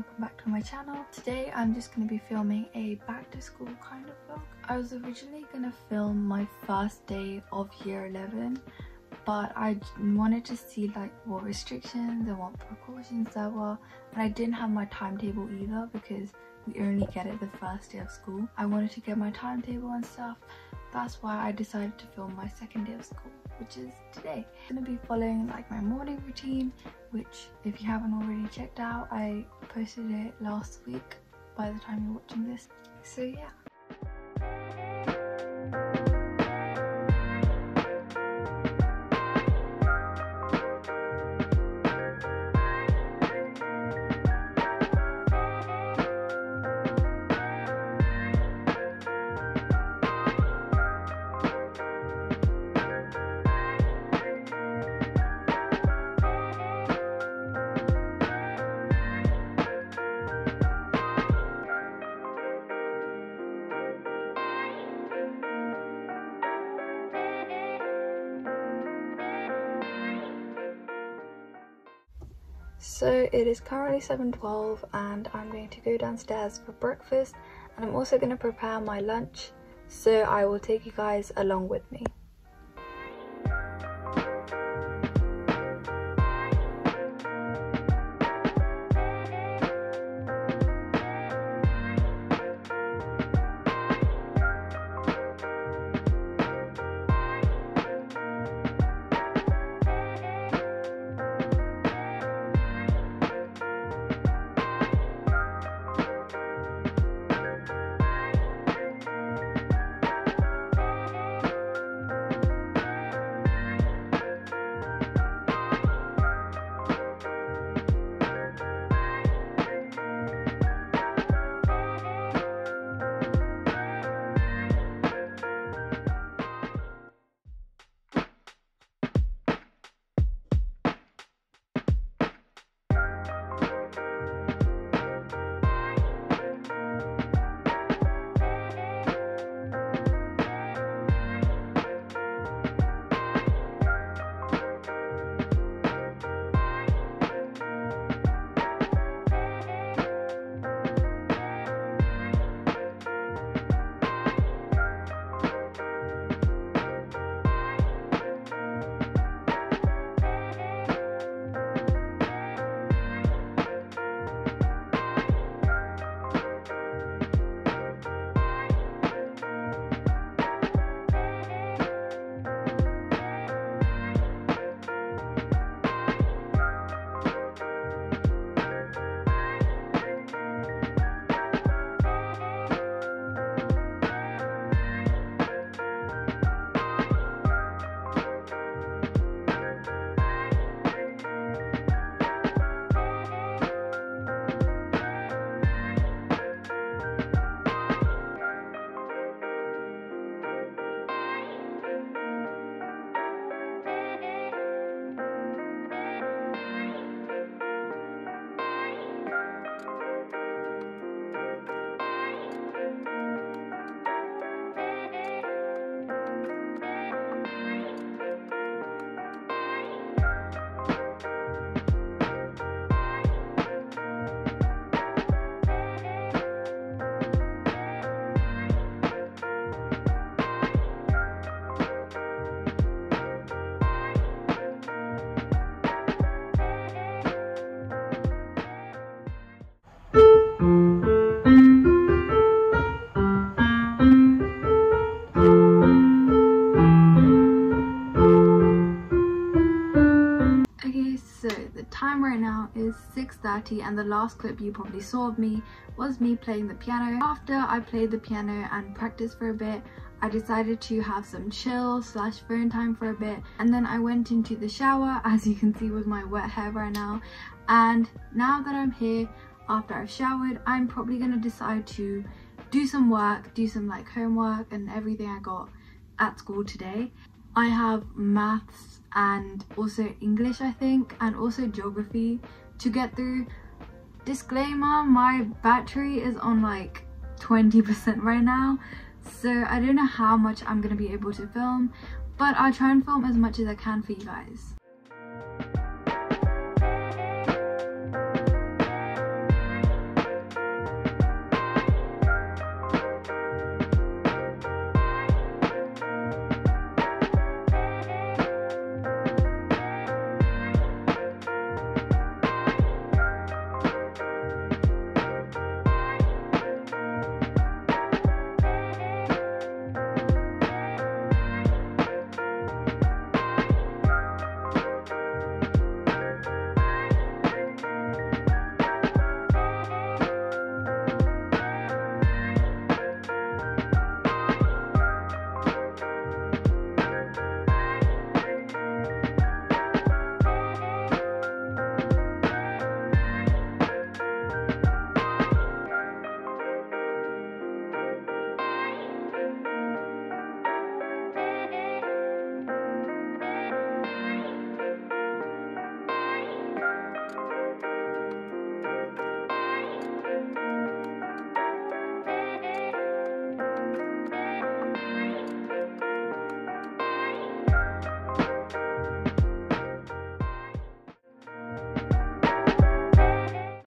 welcome back to my channel. Today I'm just going to be filming a back to school kind of vlog. I was originally going to film my first day of year 11 but I wanted to see like what restrictions and what precautions there were and I didn't have my timetable either because we only get it the first day of school. I wanted to get my timetable and stuff that's why I decided to film my second day of school which is today. I'm gonna be following like my morning routine which if you haven't already checked out I posted it last week by the time you're watching this. So yeah So it is currently 7.12 and I'm going to go downstairs for breakfast and I'm also going to prepare my lunch so I will take you guys along with me. 6.30 and the last clip you probably saw of me was me playing the piano. After I played the piano and practiced for a bit, I decided to have some chill slash phone time for a bit and then I went into the shower as you can see with my wet hair right now and now that I'm here after I've showered I'm probably gonna decide to do some work, do some like homework and everything I got at school today. I have maths and also English I think and also geography to get through. Disclaimer, my battery is on like 20% right now so I don't know how much I'm going to be able to film but I'll try and film as much as I can for you guys.